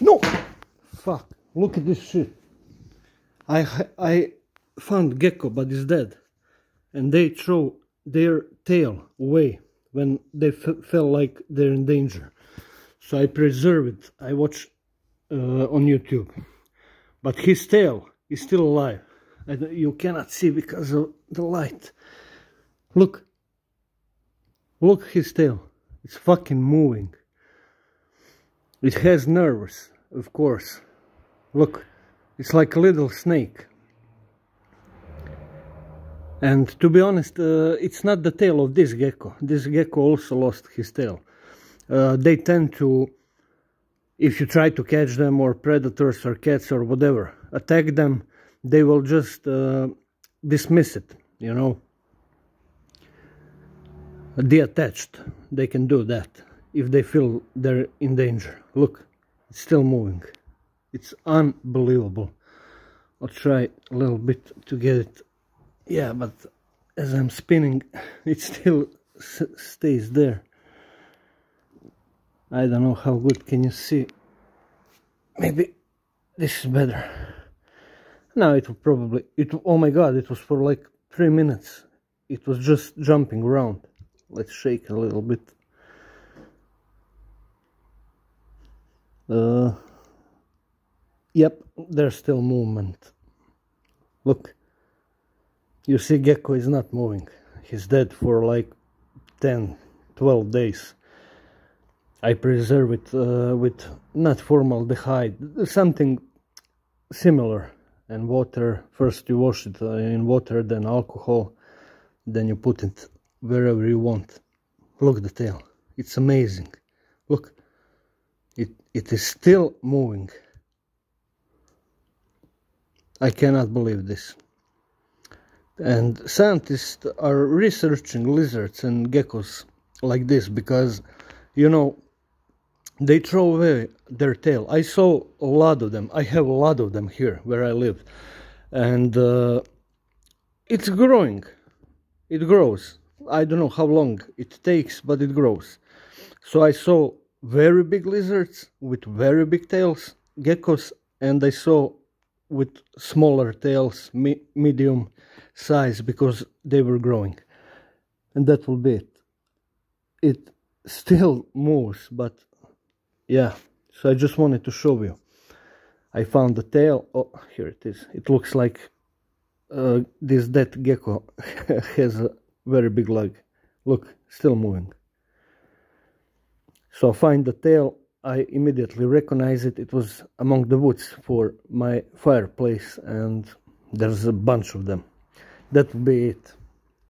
No! Fuck. Look at this shit. I I found gecko, but it's dead. And they throw their tail away when they feel like they're in danger. So I preserve it. I watch uh, on YouTube. But his tail is still alive. And you cannot see because of the light. Look. Look his tail. It's fucking moving. It has nerves, of course. Look, it's like a little snake. And to be honest, uh, it's not the tail of this gecko. This gecko also lost his tail. Uh, they tend to, if you try to catch them or predators or cats or whatever, attack them, they will just uh, dismiss it, you know. Detached, they can do that if they feel they're in danger. Look, it's still moving. It's unbelievable. I'll try a little bit to get it. Yeah, but as I'm spinning, it still stays there. I don't know how good can you see. Maybe this is better. Now it will probably, it, oh my god, it was for like three minutes. It was just jumping around. Let's shake a little bit. Yep, there's still movement. Look, you see Gecko is not moving. He's dead for like 10, 12 days. I preserve it uh, with not formaldehyde, something similar and water. First you wash it uh, in water, then alcohol, then you put it wherever you want. Look the tail, it's amazing. Look, it, it is still moving. I cannot believe this. And scientists are researching lizards and geckos like this because, you know, they throw away their tail. I saw a lot of them. I have a lot of them here where I live. And uh, it's growing. It grows. I don't know how long it takes, but it grows. So I saw very big lizards with very big tails, geckos, and I saw with smaller tails, me medium size, because they were growing. And that will be it. It still moves, but yeah, so I just wanted to show you. I found the tail, oh, here it is. It looks like uh, this dead gecko has a very big leg. Look, still moving. So find the tail, I immediately recognize it. It was among the woods for my fireplace and there's a bunch of them. That would be it.